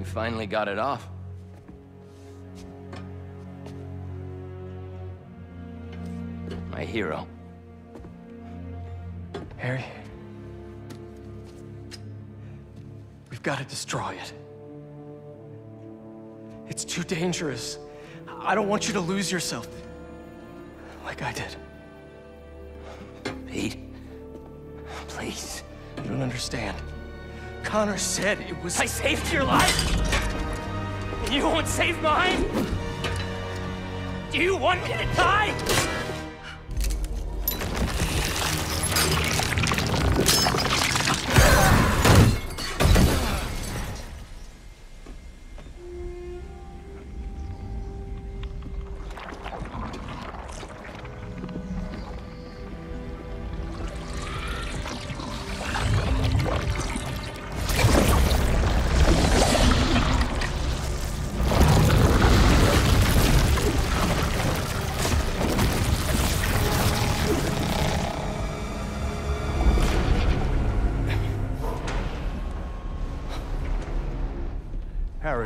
You finally got it off. My hero. Harry. We've got to destroy it. It's too dangerous. I don't want you to lose yourself. Like I did. Pete. Please. You don't understand. Connor said it was... I saved your life? And you won't save mine? Do you want me to die?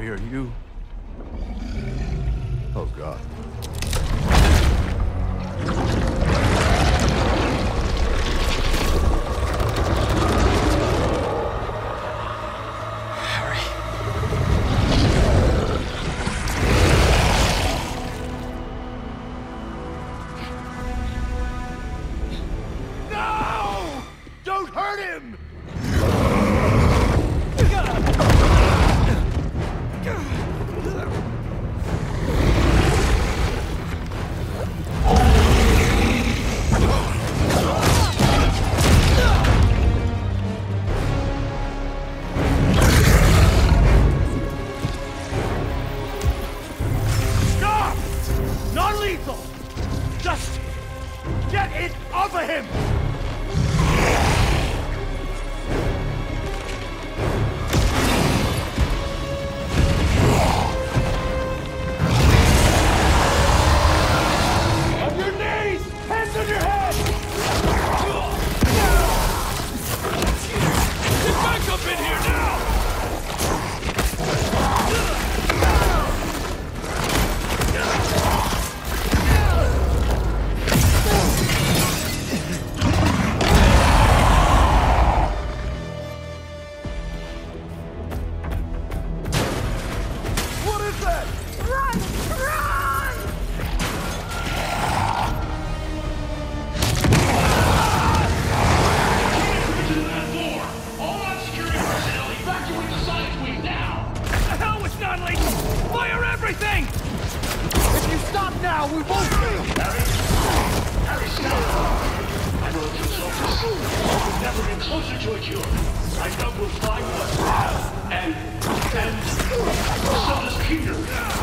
Are you. Oh, God. danger!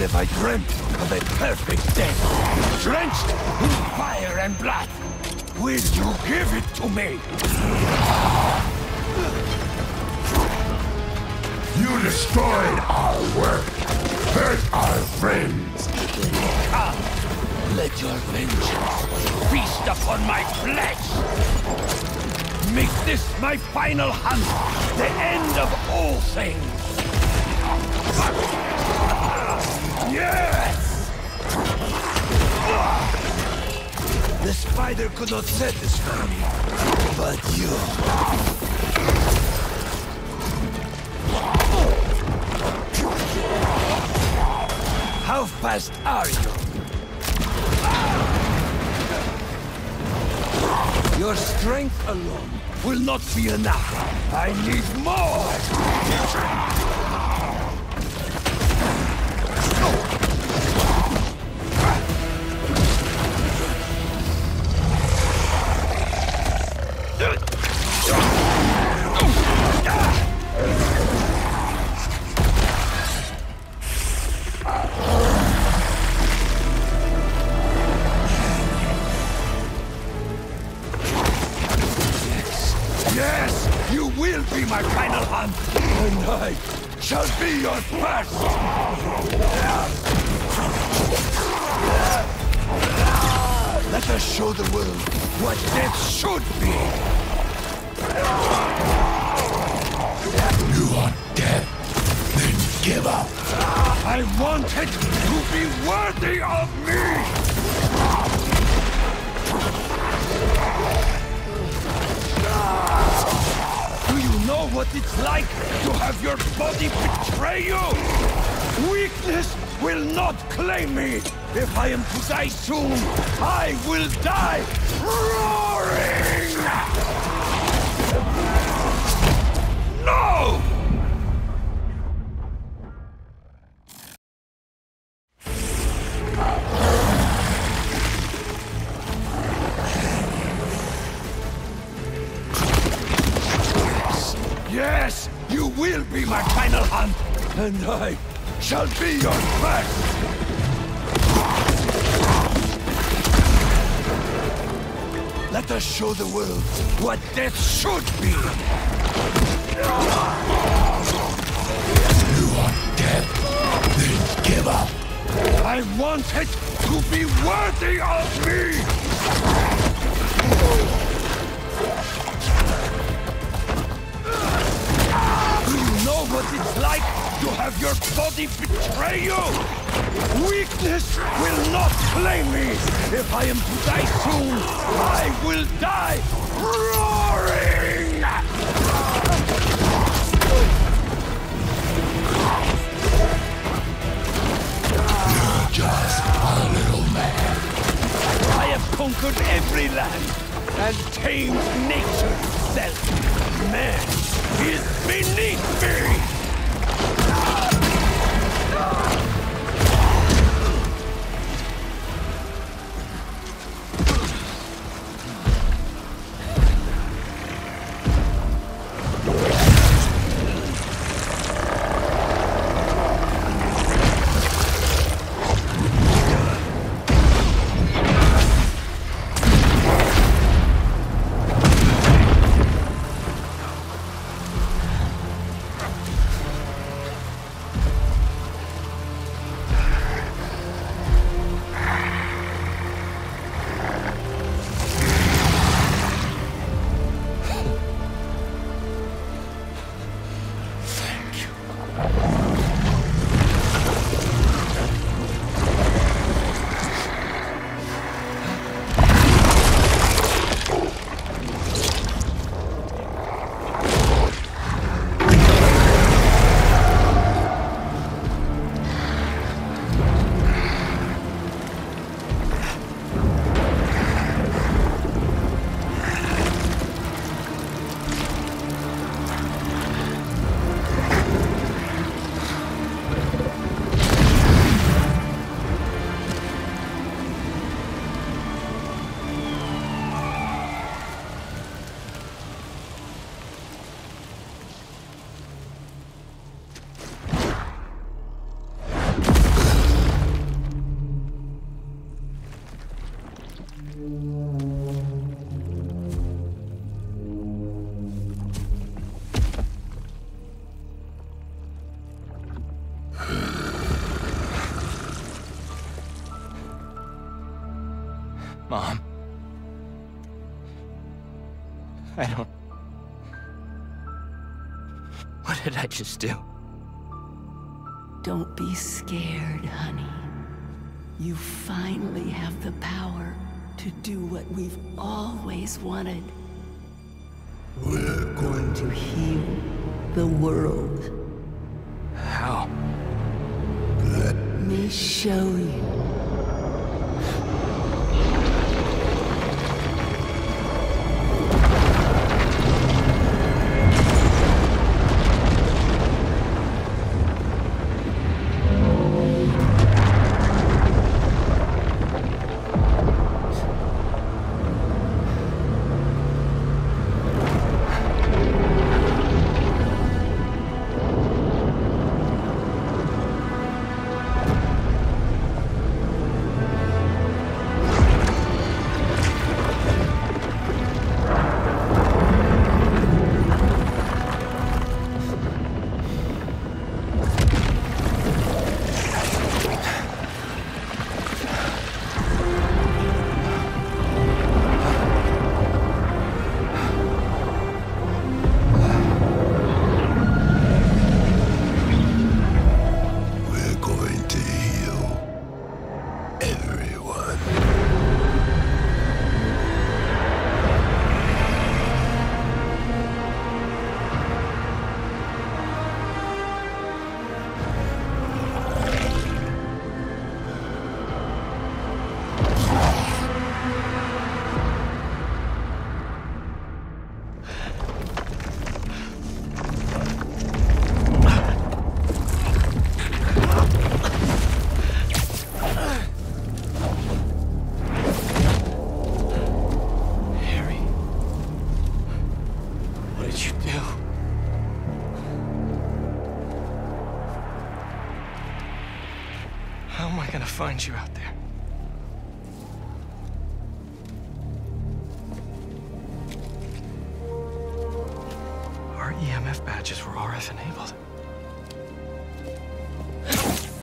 Have I dreamt of a perfect death, drenched in fire and blood. Will you give it to me? You destroyed our work, hurt our friends. Come, let your vengeance feast upon my flesh. Make this my final hunt, the end of all things. Yes! The spider could not satisfy me, but you... How fast are you? Your strength alone will not be enough. I need more! I shall be your first. Let us show the world what death should be. You want death? Then give up. I want it to be worthy of me. What it's like to have your body betray you? Weakness will not claim me. If I am to die soon, I will die roaring! No! Shall be your first. Let us show the world what death should be. You want death? Then give up. I want it to be worthy of me! Do you know what it's like to have your body betray you? Weakness will not claim me! If I am to die soon, I will die roaring! You're Just a little man. I have conquered every land and tamed nature itself. Man is beneath me! Mom. I don't. What did I just do? Don't be scared, honey. You finally have the power to do what we've always wanted. We're going to heal the world. How? Let me show you. Find you out